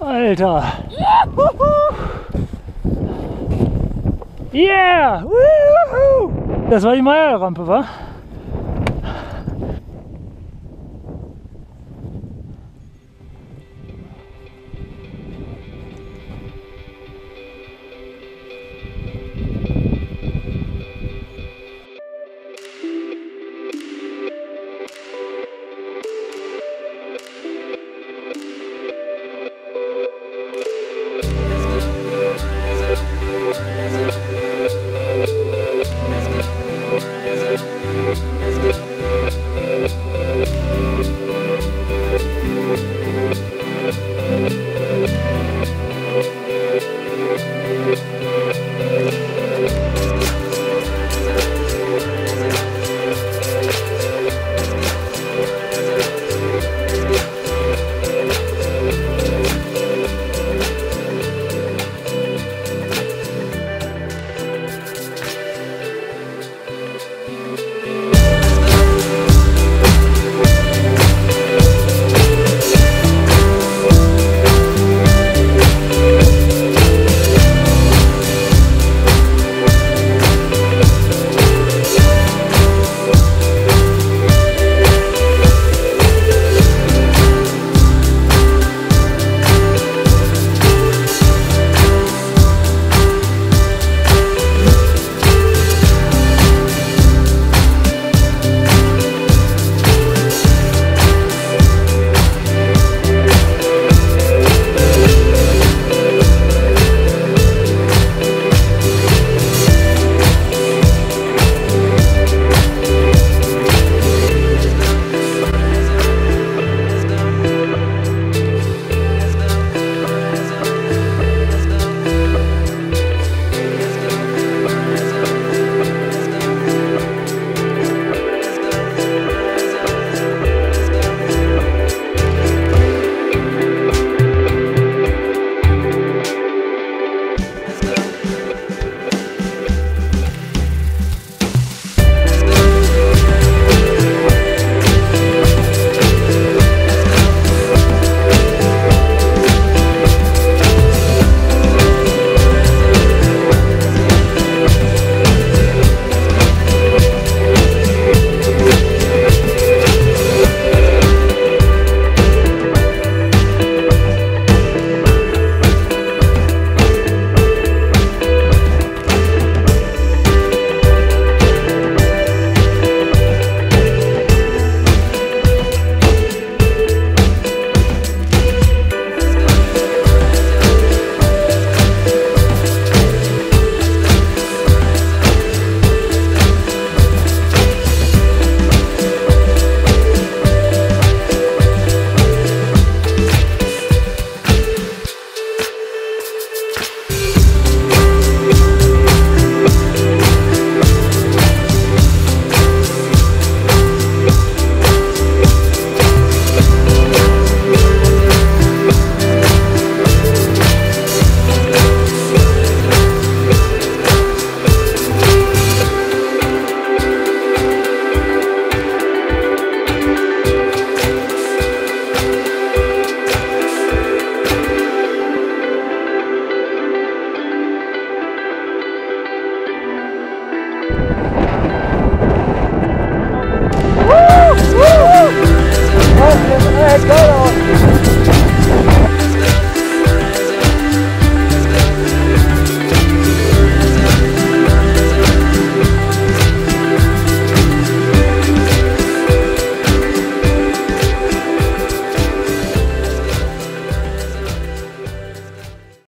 Alter. Yeah! Das war die Meierrampe, wa?